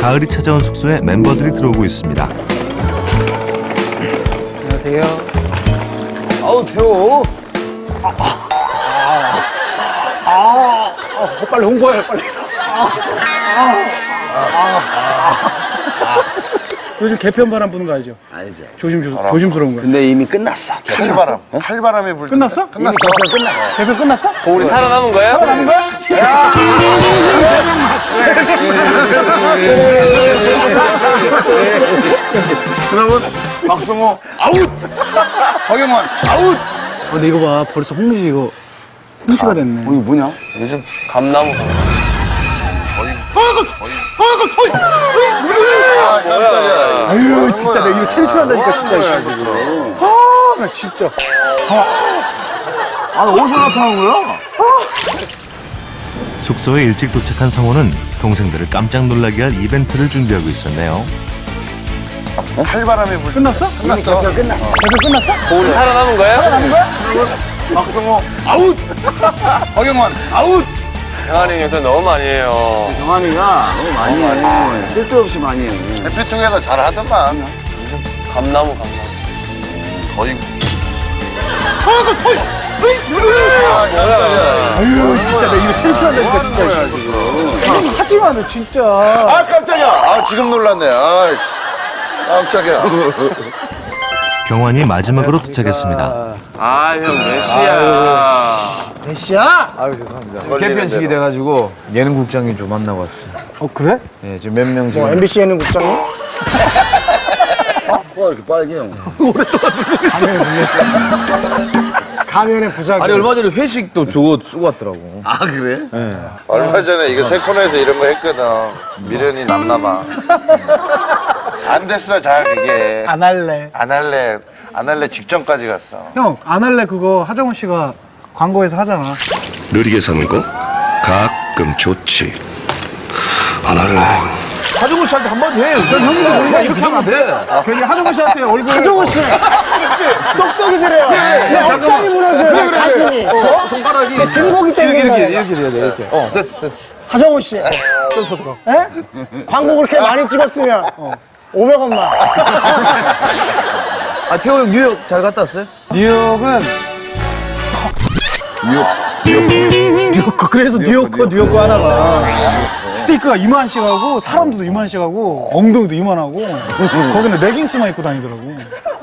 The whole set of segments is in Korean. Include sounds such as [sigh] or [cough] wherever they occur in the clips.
가을이 찾아온 숙소에 멤버들이 들어오고 있습니다. 안녕하세요. 아우 태호 어, 빨리 홍보해, 빨리. 요즘 개편 바람 부는 거 알죠? 알지 조심, 조, 조심스러운 거. 근데 이미 끝났어 칼바람. 칼바람이 불. 끝났어? 끝났어 개편 끝났어 개편 끝났어? 우리 살아남은 거예요? 하는 거야? 여러분 박성호 아웃 허경환 아웃 어, 근데 이거 봐. 벌써 홍시 이거 홍시가 됐네. 어 이거 뭐냐 요즘 감나무. 아 깜짝이야. 아유, 진짜 내가 이거 제일 싫어한다니까, 진짜. 아, 나 진짜. 아 어디서 나타난 거야 숙소에 일찍 도착한 성호는 동생들을 깜짝 놀라게 할 이벤트를 준비하고 있었네요. 칼바람이 불. 끝났어? 끝났어. 개편 끝났어 개편 끝났어? 우리 살아남은 거예요? 박성호 아웃 [laughs] 허경환 아웃 형아님 요새 너무 많이 해요. 경환이가 너무 많이 해 쓸데없이 많이 해 해피투게더 잘 하더만. 감나무, 감나무. 거의. 아 깜짝이야. 아유, 진짜 내가 이거 제일 싫어한다니까, 뭐 진짜. 거야 지금. 하지 마, 너 진짜. 아 깜짝이야. 아 지금 놀랐네. 아 깜짝이야. 경환이 마지막으로 도착했습니다. 아, 형 메시야. 대시야? 아유 죄송합니다. 개편식이 대로. 돼가지고 예능국장님 좀 만나고 왔어요. 어, 그래? 예, 지금 몇 명 지금 뭐, MBC 예능 국장님? 뭐가 이렇게 빨개요 [laughs] 가면의 부작용. 아니 얼마 전에 회식도 저거 쓰고 왔더라고. 아 그래 얼마 전에 이거 새 코너에서 이런 거 했거든. 미련이 남나 봐. 안 됐어 잘 그게. 안 할래. 안 할래. 안 할래 직전까지 갔어. 형, 안 할래 그거 하정우 씨가 광고에서 하잖아. 느리게 사는 거 가끔 좋지. 안 할래. 하정우 씨한테 한마디 해. 형님 우리가 이렇게 하면 돼. 괜히 하정우 씨한테 얼굴. 하정우 씨! 똑똑이들이에요. 내 억장이 무너져요, 내 가슴이. 어? 손가락이 등목이 이렇게 때문에 이렇게 말이야. 이렇게 돼야 돼. 이렇게. 어 됐어 됐어. 하정우 씨. 에? 광고 그렇게 많이 찍었으면 500원만. 아 태호 형 뉴욕 잘 갔다 왔어요? 뉴욕은 뉴욕 뉴욕 그래서 뉴욕커 뉴욕커 하나가 스테이크가 이만씩 하고 사람들도 이만씩 하고 엉덩이도 이만하고 [laughs] 거기는 레깅스만 입고 다니더라고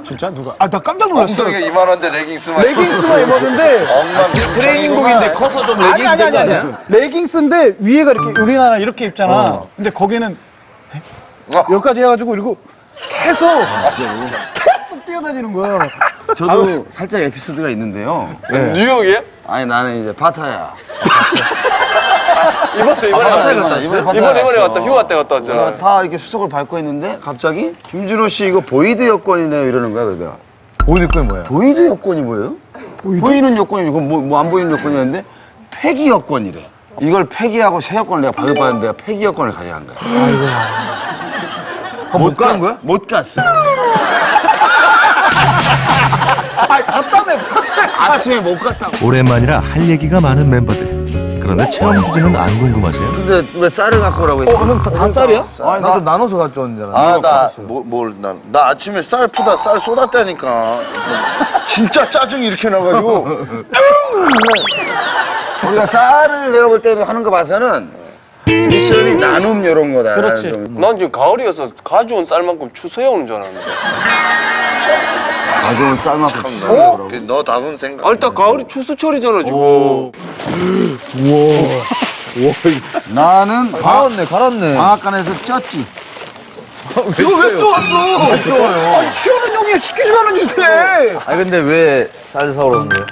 진짜? 누가? 아 나 깜짝 놀랐어. 엉덩이가 이만한데 레깅스만. 레깅스만 입었는데. 엉망 트레이닝복인데 커서 좀 레깅스 아니 된거 아니 아니야? 아니. 레깅스인데 위에가 이렇게 우리나라 이렇게 입잖아. 근데 거기는 여기까지 해가지고 이러고 계속 계속 뛰어다니는 거야. 저도 살짝 에피소드가 있는데요. 뉴욕이에요? 아니 나는 이제 파타야 [laughs] 이번에, 이번에 갔다 갔다 왔어요? 이번에, 이번에 갔다, 휴가 때 갔다 왔잖아. 다 이렇게 수속을 밟고 있는데 갑자기 김준호 씨 이거 void 여권이네요 이러는 거야 내가 보이는 건 뭐야? void 여권이 뭐예요? 보이는 여권이 그건 뭐안 보이는 여권이었는데 폐기 여권이래. 이걸 폐기하고 새 여권을 내가 발급받는데 내가 폐기 여권을 가져간 거야. 그럼 못 가는 거야? 못 갔어. 아침에 못 갔다고. 오랜만이라 할 얘기가 많은 멤버들. 그런데 체험 주제는 안 궁금하세요? 근데 왜 쌀을 갖고 오라고 했지? 어, 형다 쌀이야? 아니, 나도 나- 나눠서 가져왔는 줄 아, 알았는데. 나, 뭐, 뭘, 나, 나 아침에 쌀 푸다 쌀 쏟았다니까. 진짜 짜증 이 이렇게 나가지고. [laughs] 우리가 쌀을 내가 볼 때는 하는 거 봐서는 미션이 나눔 이런 거다. 그렇지. 좀난 지금 가을이어서 가져온 쌀만큼 추수해 오는 줄 알았는데. 가져온 쌀만큼 참, 주는 너, 거라고. 너 답은 생각. 아, 일단 가을이 추수철이잖아, 지금. 나는 과- 갈았네, 갈았네. 방앗간에서 쪘지. 이거 왜 또 왔어? 키우는 형이 시키지도 않은 짓 해. 아 근데 왜 쌀 사오러 온 거야?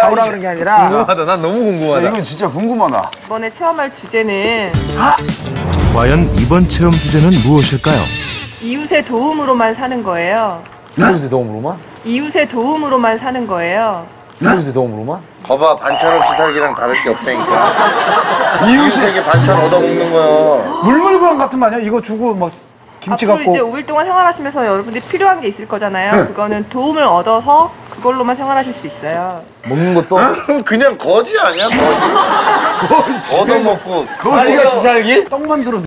사오라 그런 게 아니라 궁금하다. 난 너무 궁금하다. 이건 진짜 궁금하다. 이번에 체험할 주제는 과연 이번 체험 주제는 무엇일까요? 이웃의 도움으로만 사는 거예요. 이웃의 도움으로만? 이웃의 도움으로만 사는 거예요. 이웃의 도움으로만? 거봐, 반찬 없이 살기랑 다를 게 없다니까. [laughs] 이웃에게 반찬 얻어 먹는 거야. 물물교환 같은 거 아니야? 이거 주고 막 김치 앞으로 갖고 이제 5일 동안 생활하시면서 여러분들이 필요한 게 있을 거잖아요. 그거는 도움을 얻어서 그걸로만 생활하실 수 있어요. 먹는 것도? 그냥 거지 아니야, 거지. [laughs] 얻어먹고. 거지같이 살기? 떡만 들어